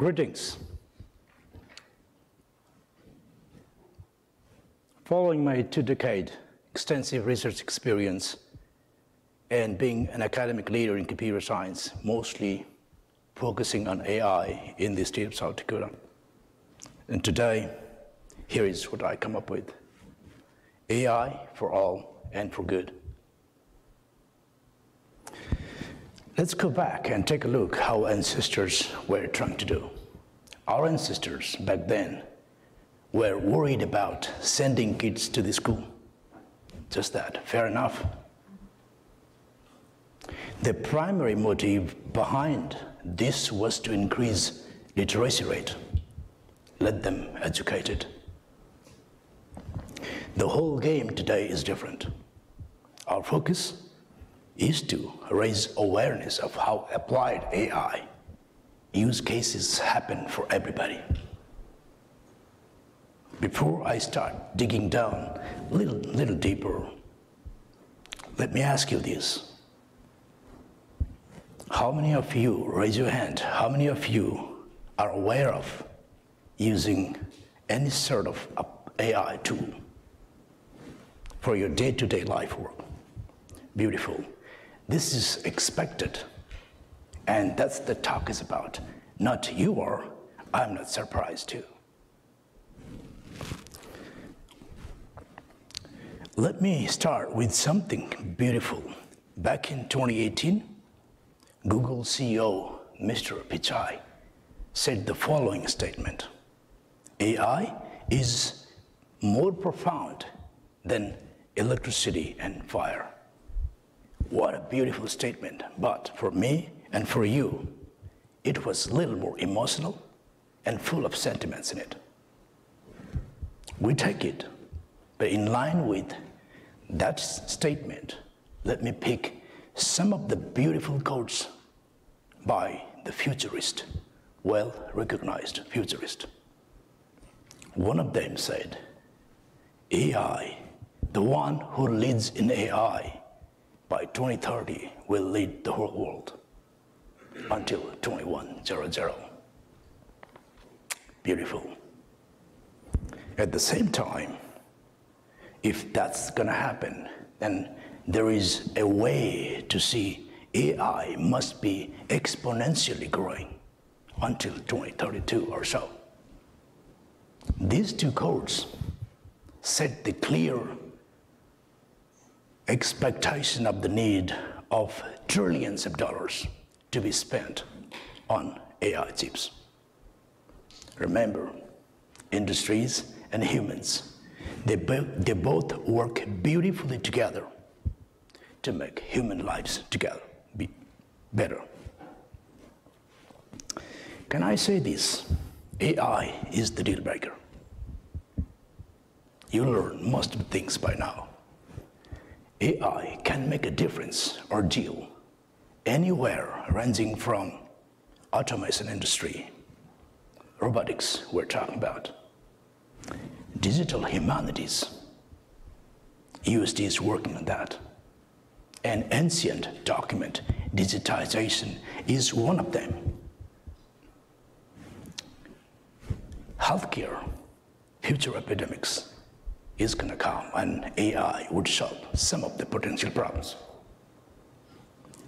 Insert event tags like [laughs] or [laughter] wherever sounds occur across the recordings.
Greetings. Following my two-decade extensive research experience and being an academic leader in computer science, mostly focusing on AI in the state of South Dakota. And today, here is what I come up with. AI for all and for good. Let's go back and take a look how ancestors were trying to do. Our ancestors back then were worried about sending kids to the school. Just that, fair enough. The primary motive behind this was to increase literacy rate, let them educated. The whole game today is different. Our focus is to raise awareness of how applied AI use cases happen for everybody. Before I start digging down a little, little deeper, let me ask you this. How many of you, raise your hand, how many of you are aware of using any sort of AI tool for your day-to-day life work? Beautiful. This is expected. And that's the talk is about. Not you are. I'm not surprised too. Let me start with something beautiful. Back in 2018, Google CEO Mr. Pichai said the following statement AI is more profound than electricity and fire. Beautiful statement. But for me and for you, it was a little more emotional and full of sentiments in it. We take it, but in line with that statement, let me pick some of the beautiful quotes by the futurist, well recognized futurist. One of them said, AI, the one who leads in AI by 2030 will lead the whole world until 2100. Beautiful. At the same time, if that's going to happen, then there is a way to see AI must be exponentially growing until 2032 or so. These two codes set the clear expectation of the need of trillions of dollars to be spent on AI chips. Remember, industries and humans, they, bo they both work beautifully together to make human lives together be better. Can I say this? AI is the deal breaker. You learn most of the things by now. AI can make a difference or deal anywhere ranging from automation industry, robotics we're talking about, digital humanities. USD is working on that. An ancient document digitization is one of them. Healthcare, future epidemics, is going to come and AI would solve some of the potential problems.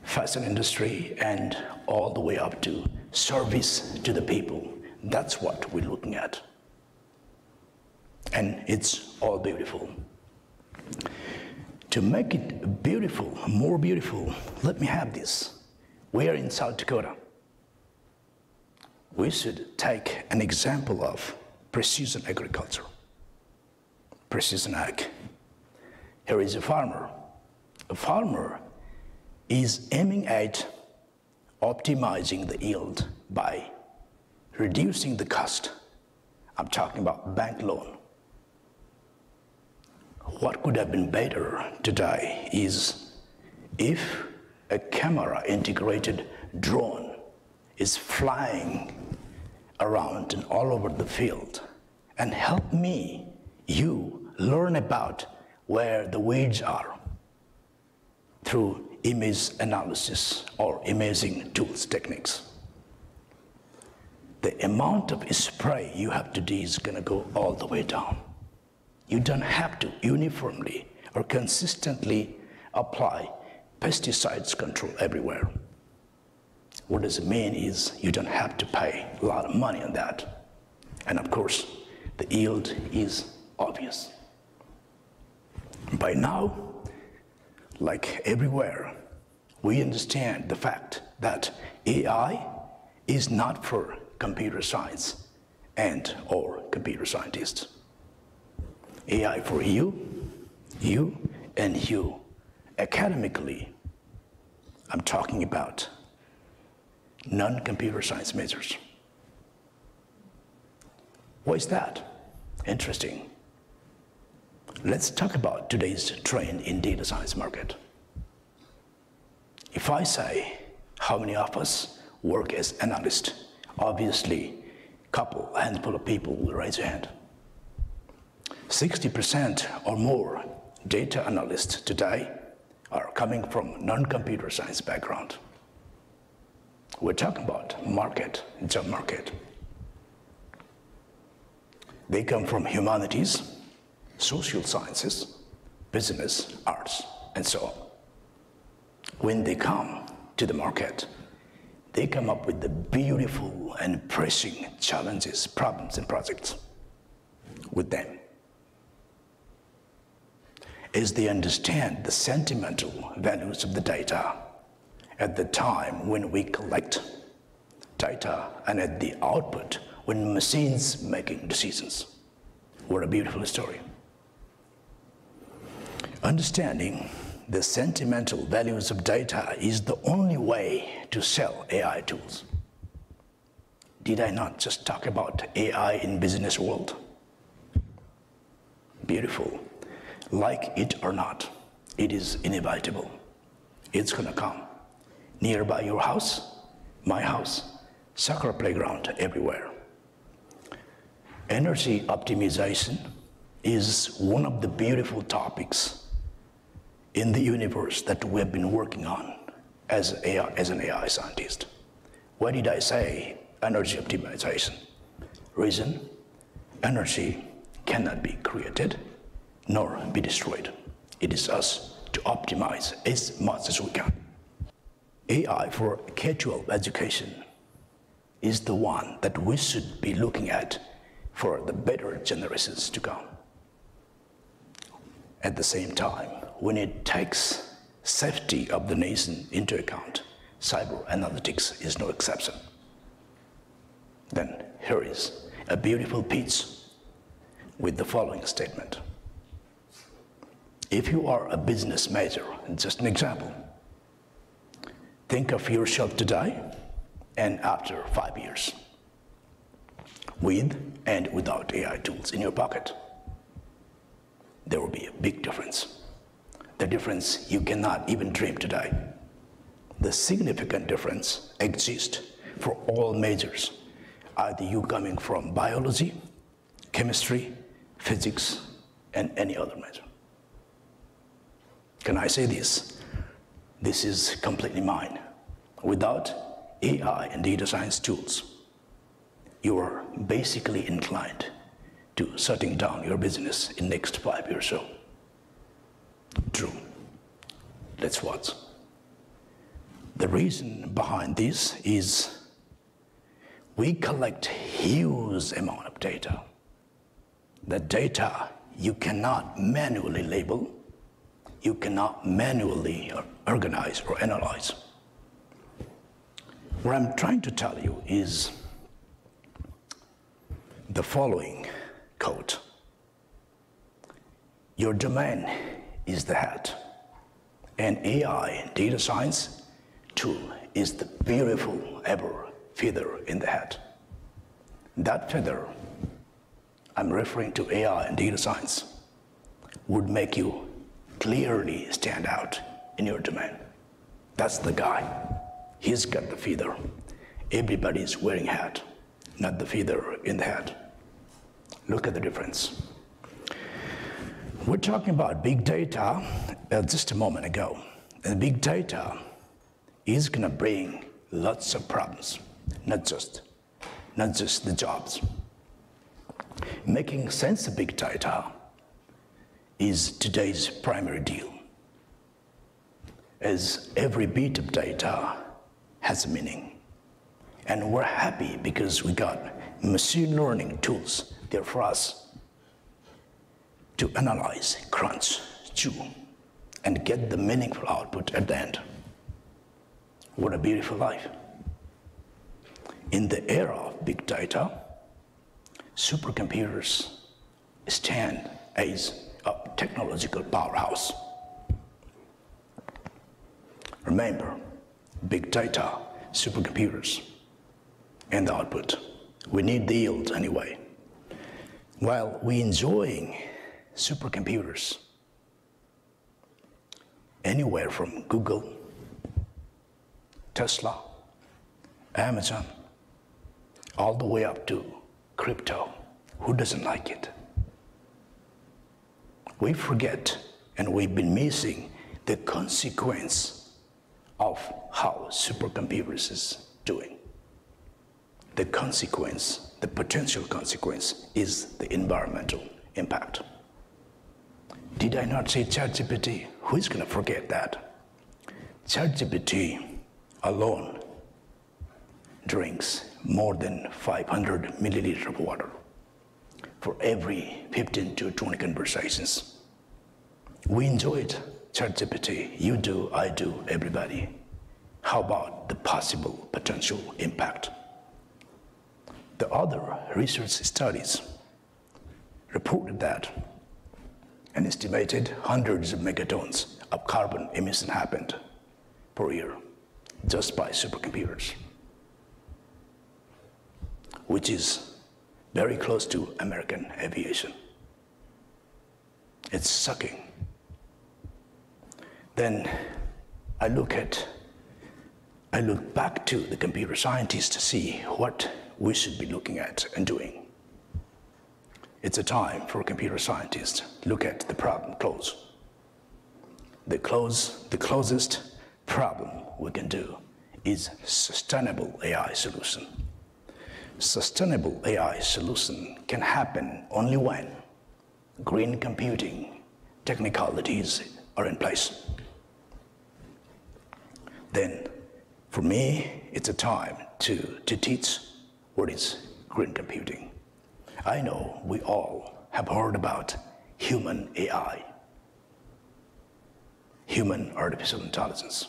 Fashion industry and all the way up to service to the people. That's what we're looking at. And it's all beautiful. To make it beautiful, more beautiful, let me have this. We are in South Dakota. We should take an example of precision agriculture precision ag. Here is a farmer. A farmer is aiming at optimizing the yield by reducing the cost. I'm talking about bank loan. What could have been better today is if a camera integrated drone is flying around and all over the field and help me, you, learn about where the weeds are through image analysis or imaging tools techniques. the amount of spray you have to do is going to go all the way down. You don't have to uniformly or consistently apply pesticides control everywhere. What does it mean is you don't have to pay a lot of money on that. And of course, the yield is obvious. By now, like everywhere, we understand the fact that AI is not for computer science and or computer scientists. AI for you, you, and you. Academically, I'm talking about non-computer science majors. Why is that? Interesting. Let's talk about today's trend in data science market. If I say how many of us work as analysts, obviously a couple, handful of people will raise their hand. 60% or more data analysts today are coming from non-computer science background. We're talking about market, job market. They come from humanities, social sciences, business, arts, and so on. When they come to the market, they come up with the beautiful and pressing challenges, problems, and projects with them. As they understand the sentimental values of the data at the time when we collect data and at the output when machines making decisions. What a beautiful story. Understanding the sentimental values of data is the only way to sell AI tools. Did I not just talk about AI in business world? Beautiful. Like it or not, it is inevitable. It's gonna come. Nearby your house, my house, soccer playground everywhere. Energy optimization is one of the beautiful topics in the universe that we have been working on as, AI, as an AI scientist. Why did I say energy optimization? Reason, energy cannot be created nor be destroyed. It is us to optimize as much as we can. AI for casual education is the one that we should be looking at for the better generations to come. At the same time, when it takes safety of the nation into account, cyber analytics is no exception. Then here is a beautiful piece with the following statement. If you are a business major, just an example, think of yourself today and after five years, with and without AI tools in your pocket. There will be a big difference the difference you cannot even dream today. The significant difference exists for all majors, either you coming from biology, chemistry, physics, and any other major. Can I say this? This is completely mine. Without AI and data science tools, you are basically inclined to shutting down your business in next five years or so. True. Let's watch. The reason behind this is we collect huge amount of data. The data you cannot manually label, you cannot manually organize or analyze. What I'm trying to tell you is the following quote. Your domain is the hat. And AI, data science tool, is the beautiful ever feather in the hat. That feather, I'm referring to AI and data science, would make you clearly stand out in your domain. That's the guy. He's got the feather. Everybody's wearing hat, not the feather in the hat. Look at the difference. We're talking about big data uh, just a moment ago. And big data is going to bring lots of problems, not just not just the jobs. Making sense of big data is today's primary deal, as every bit of data has a meaning. And we're happy because we got machine learning tools there for us to analyze, crunch, chew, and get the meaningful output at the end. What a beautiful life. In the era of big data, supercomputers stand as a technological powerhouse. Remember, big data, supercomputers, and the output. We need the yield anyway. While we enjoying supercomputers anywhere from Google, Tesla, Amazon, all the way up to crypto. Who doesn't like it? We forget and we've been missing the consequence of how supercomputers is doing. The consequence, the potential consequence, is the environmental impact. Did I not say ChatGPT? Who is going to forget that? ChatGPT alone drinks more than 500 milliliters of water for every 15 to 20 conversations. We enjoy it, ChatGPT. You do, I do, everybody. How about the possible potential impact? The other research studies reported that an estimated hundreds of megatons of carbon emission happened per year just by supercomputers, which is very close to American aviation. It's sucking. Then I look at, I look back to the computer scientists to see what we should be looking at and doing. It's a time for computer scientists to look at the problem close. The close, the closest problem we can do is sustainable AI solution. Sustainable AI solution can happen only when green computing technicalities are in place. Then, for me, it's a time to, to teach what is green computing. I know we all have heard about human AI, human artificial intelligence.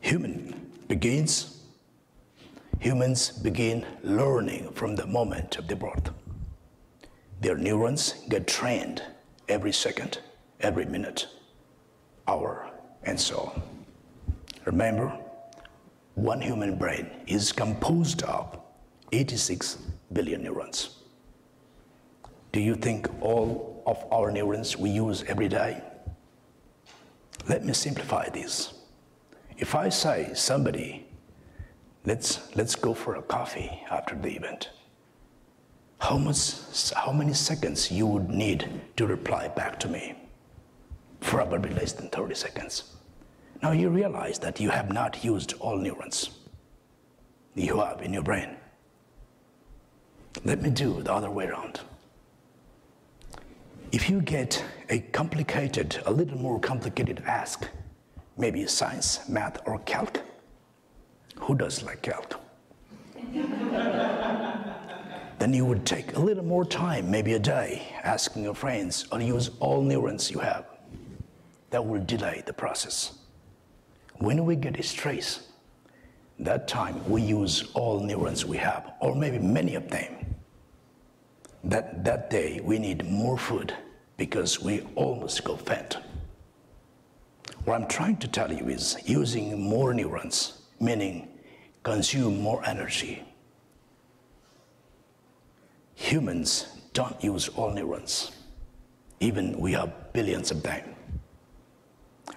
Human begins, humans begin learning from the moment of the birth. Their neurons get trained every second, every minute, hour, and so on. Remember, one human brain is composed of 86 billion neurons. Do you think all of our neurons we use every day? Let me simplify this. If I say somebody, let's, let's go for a coffee after the event, how, much, how many seconds you would need to reply back to me? Probably less than 30 seconds. Now you realize that you have not used all neurons you have in your brain. Let me do the other way around. If you get a complicated, a little more complicated ask, maybe science, math, or calc, who does like calc? [laughs] then you would take a little more time, maybe a day, asking your friends, or use all neurons you have. That will delay the process. When we get a stress, that time we use all neurons we have, or maybe many of them. That, that day we need more food because we almost go fat. What I'm trying to tell you is using more neurons, meaning consume more energy. Humans don't use all neurons, even we have billions of them.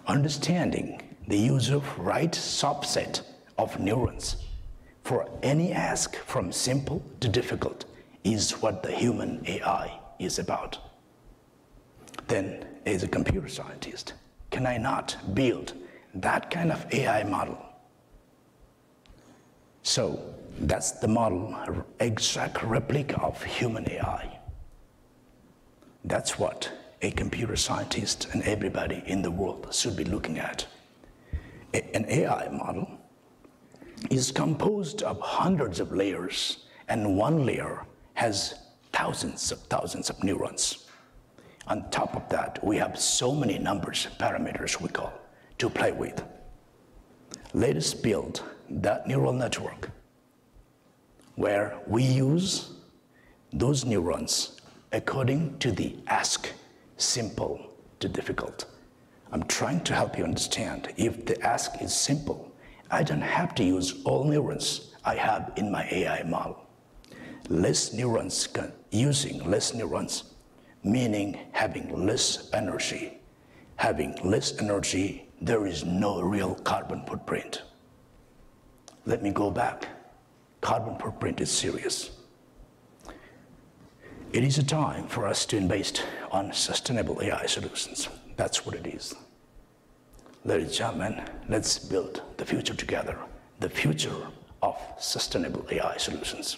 Understanding the use of right subset of neurons for any ask from simple to difficult is what the human AI is about. Then, as a computer scientist, can I not build that kind of AI model So that's the model, exact replica of human AI. That's what a computer scientist and everybody in the world should be looking at. A- an AI model is composed of hundreds of layers, and one layer has thousands of thousands of neurons. On top of that, we have so many numbers, and parameters we call, to play with. Let us build that neural network where we use those neurons according to the ask simple to difficult. I'm trying to help you understand if the ask is simple, I don't have to use all neurons I have in my AI model. Less neurons, can, using less neurons, meaning having less energy. Having less energy, there is no real carbon footprint. Let me go back. Carbon footprint is serious. It is a time for us to invest on sustainable AI solutions. That's what it is. Ladies and gentlemen, let's build the future together. The future of sustainable AI solutions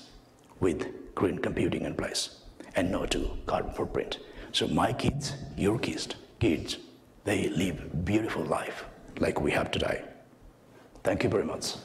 with green computing in place and no to carbon footprint. So my kids, your kids, kids, they live beautiful life like we have today. Thank you very much.